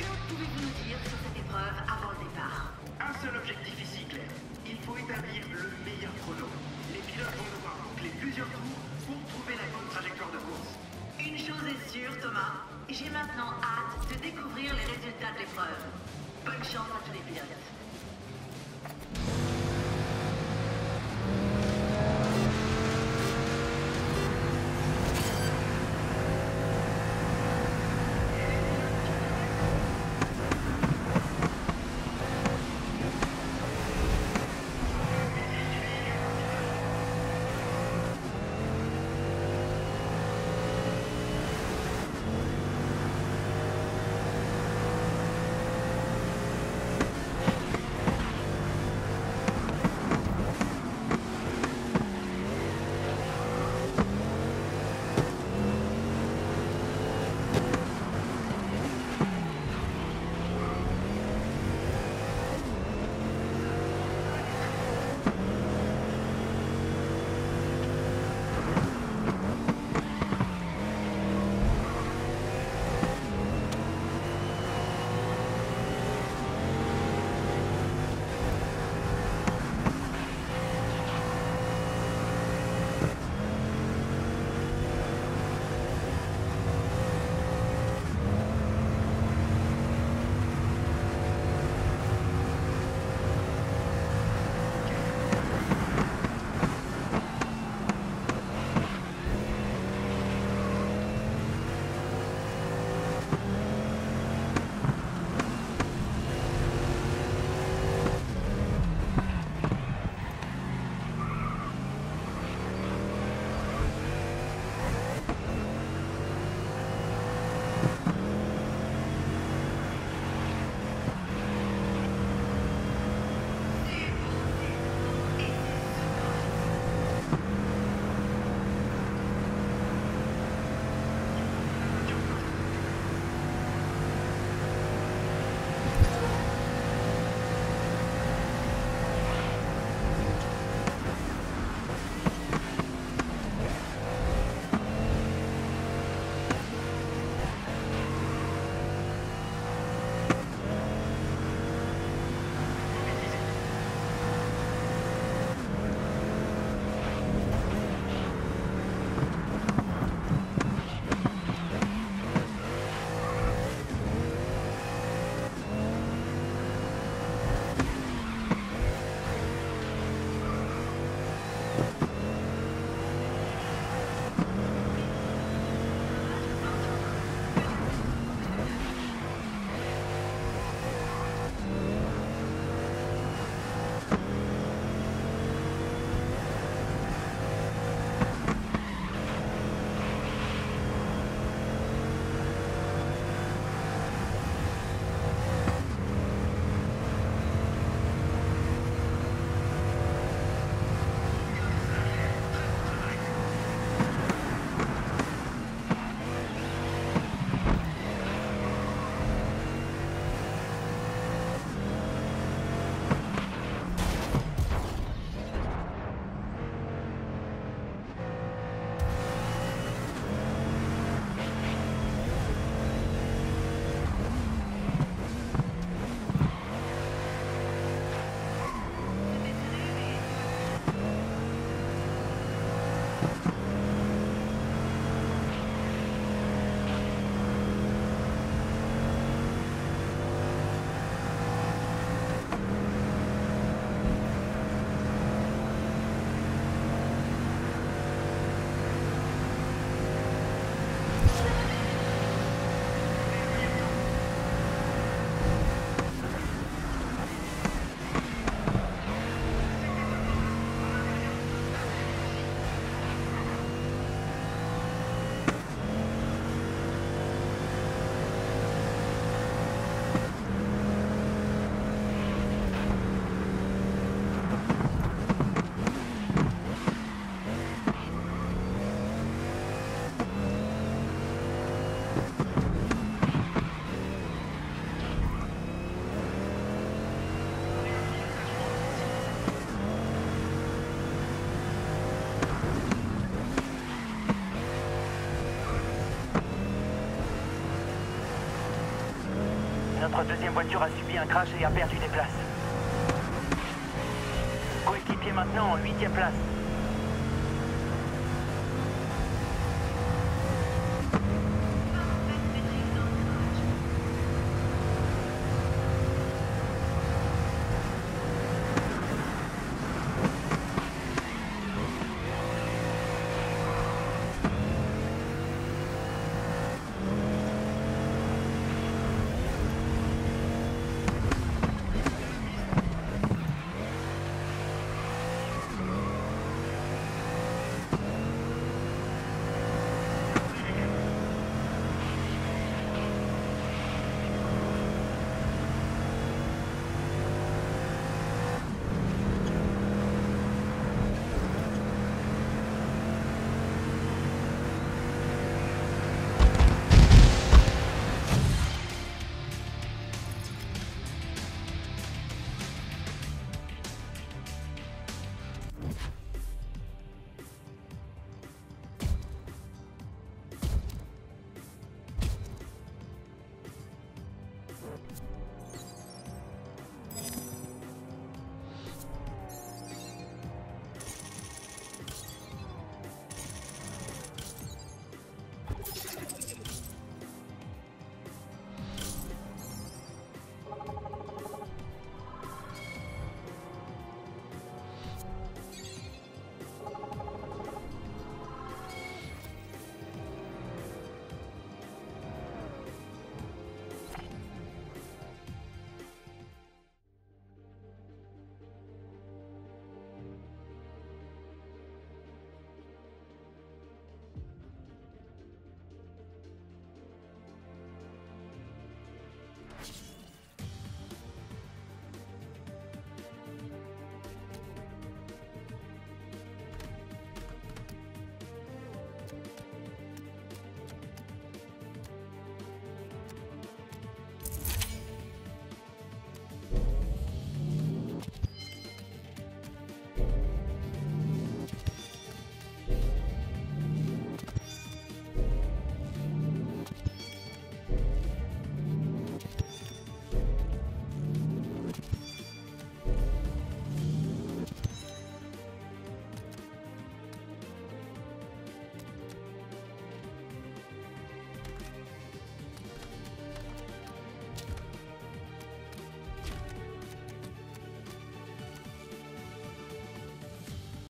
Que pouvez-vous nous dire sur cette épreuve avant le départ Un seul objectif ici, Claire. Il faut établir le meilleur chrono. Les pilotes vont devoir boucler plusieurs tours pour trouver la bonne trajectoire de course. Une chose est sûre, Thomas. J'ai maintenant hâte de découvrir les résultats de l'épreuve. Bonne chance à tous les pilotes. Notre deuxième voiture a subi un crash et a perdu des places. Coéquipier maintenant en huitième place.